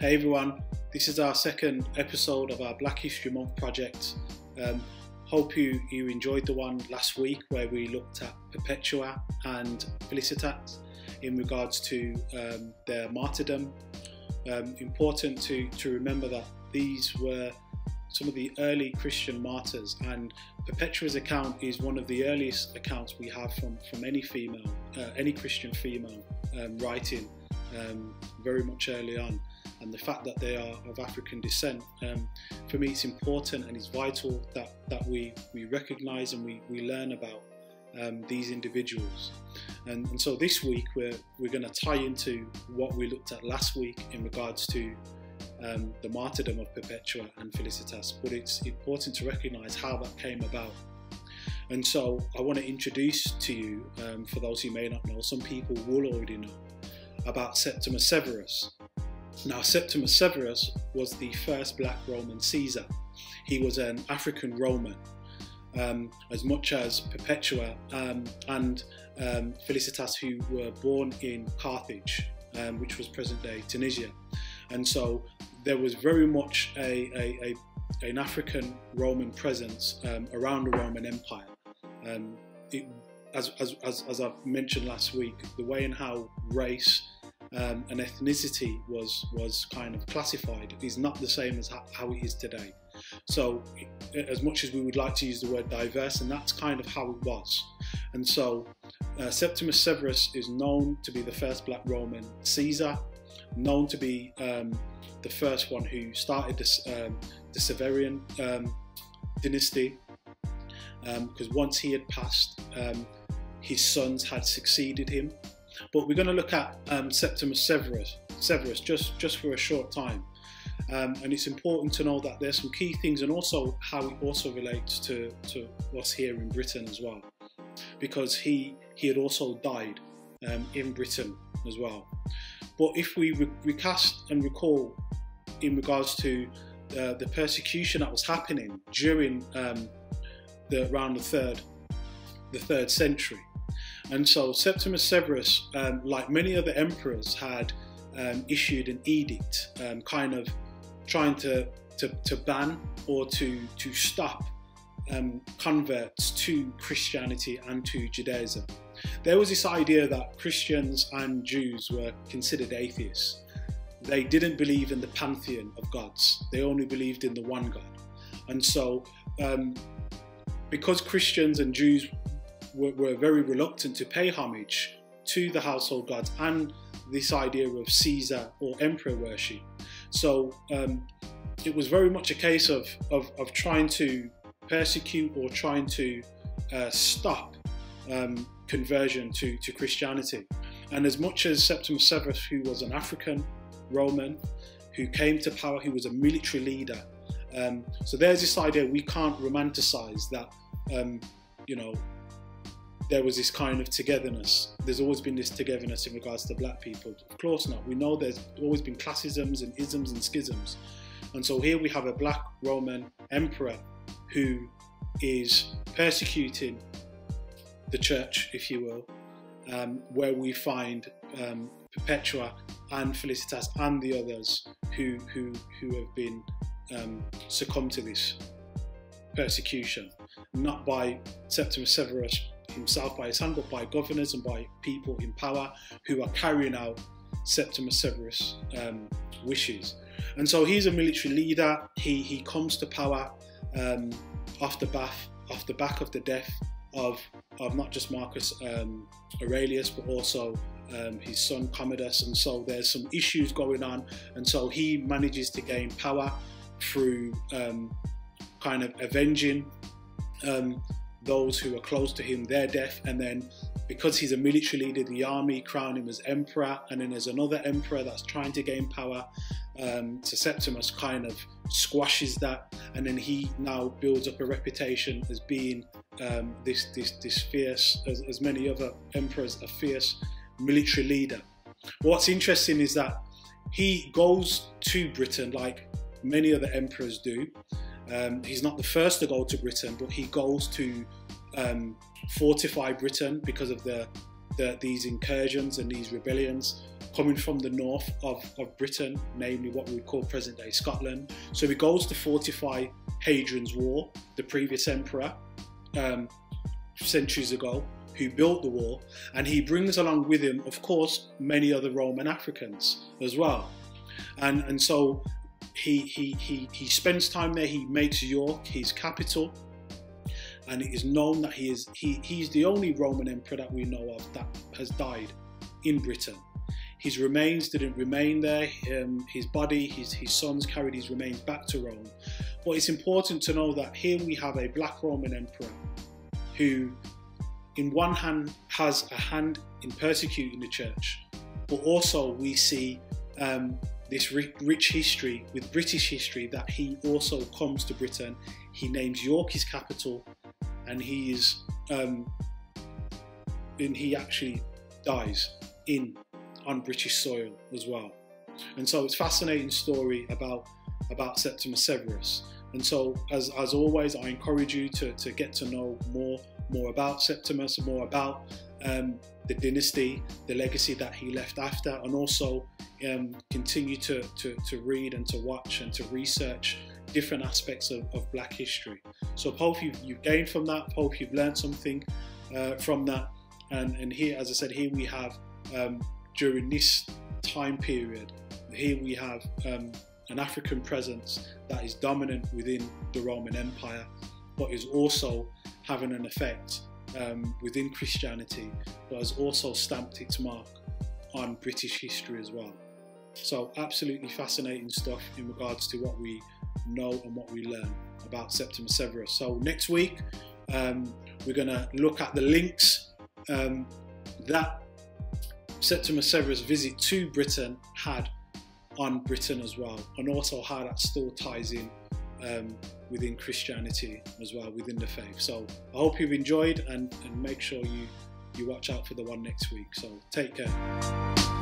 Hey everyone, this is our second episode of our Black History Month project. Um, hope you, you enjoyed the one last week where we looked at Perpetua and Felicitas in regards to um, their martyrdom. Um, important to, to remember that these were some of the early Christian martyrs, and Perpetua's account is one of the earliest accounts we have from, from any female, uh, any Christian female um, writing um, very much early on and the fact that they are of African descent, um, for me it's important and it's vital that, that we, we recognise and we, we learn about um, these individuals. And, and, so this week we're, we're going to tie into what we looked at last week in regards to um, the martyrdom of Perpetua and Felicitas, but it's important to recognise how that came about. And so I want to introduce to you, um, for those who may not know, some people will already know, about Septimus Severus. Now, Septimus Severus was the first black Roman Caesar. He was an African Roman, um, as much as Perpetua um, and um, Felicitas, who were born in Carthage, um, which was present day Tunisia. And so there was very much a, a, a an African Roman presence um, around the Roman Empire. It, as, as, as, as I've mentioned last week, the way in how race um, and ethnicity was was kind of classified is not the same as how it is today. So, as much as we would like to use the word diverse, and that's kind of how it was. And so, uh, Septimus Severus is known to be the first black Roman Caesar, known to be um, the first one who started this, um, the Severian um, dynasty, because um, once he had passed, um, his sons had succeeded him but we're going to look at um, Septimus Severus, Severus just, just for a short time. Um, and it's important to know that there's some key things and also how it also relates to, to what's here in Britain as well. Because he, he had also died um, in Britain as well. But if we re recast and recall in regards to uh, the persecution that was happening during um, the around the third the third century, and so Septimus Severus, um, like many other emperors, had um, issued an edict, um, kind of trying to, to, to, ban or to, to stop um, converts to Christianity and to Judaism. There was this idea that Christians and Jews were considered atheists. They didn't believe in the pantheon of gods, they only believed in the one God. And so, um, because Christians and Jews were, were very reluctant to pay homage to the household gods and this idea of Caesar or emperor worship. So um, it was very much a case of, of, of, trying to persecute or trying to uh, stop um, conversion to, to Christianity. And as much as Septimus Severus, who was an African Roman, who came to power, he was a military leader. Um, so there's this idea we can't romanticize that, um, you know, there was this kind of togetherness. There's always been this togetherness in regards to black people. Of course not. We know there's always been classisms and isms and schisms. And so here we have a black Roman emperor who is persecuting the church, if you will, um, where we find um, Perpetua and Felicitas and the others who, who, who have been um, succumbed to this persecution, not by Septimus Severus himself by his hand, but by governors and by people in power who are carrying out Septimus Severus' um, wishes. And so he's a military leader. He he comes to power um, off the back off the back of the death of of not just Marcus um, Aurelius, but also um, his son Commodus. And so there's some issues going on. And so he manages to gain power through um, kind of avenging um, those who are close to him their death and then because he's a military leader the army crown him as emperor. And then there's another emperor that's trying to gain power um, so Septimus kind of squashes that. And then he now builds up a reputation as being um, this, this, this fierce as, as many other emperors a fierce military leader. What's interesting is that he goes to Britain like many other emperors do. Um, he's not the first to go to Britain, but he goes to um, fortify Britain because of the, the, these incursions and these rebellions coming from the north of, of Britain, namely what we would call present day Scotland. So he goes to fortify Hadrian's Wall, the previous emperor, um, centuries ago, who built the wall, and he brings along with him, of course, many other Roman Africans as well. And, and so he, he, he, he spends time there, he makes York his capital, and it is known that he is he, he's the only Roman emperor that we know of that has died in Britain. His remains didn't remain there. Um, his body, his, his sons carried his remains back to Rome. But it's important to know that here we have a black Roman emperor who, in one hand, has a hand in persecuting the church, but also we see um, this rich history with British history that he also comes to Britain. He names York his capital, and he is, um, and he actually dies in on British soil as well. And so it's a fascinating story about about Septimus Severus. And so as, as always, I encourage you to, to get to know more more about Septimus, more about um, the dynasty, the legacy that he left after, and also um, continue to, to, to read and to watch and to research different aspects of, of black history. So hope you've, you've gained from that, hope you've learned something uh, from that. And, and here, as I said, here we have um, during this time period, here we have um, an African presence that is dominant within the Roman Empire, but is also having an effect um, within Christianity, but has also stamped its mark on British history as well. So, absolutely fascinating stuff in regards to what we know and what we learn about Septimus Severus. So, next week, um, we're going to look at the links um, that Septimus Severus' visit to Britain had on Britain as well, and also how that still ties in um, within Christianity as well, within the faith. So I hope you've enjoyed and, and make sure you, you watch out for the one next week. So take care.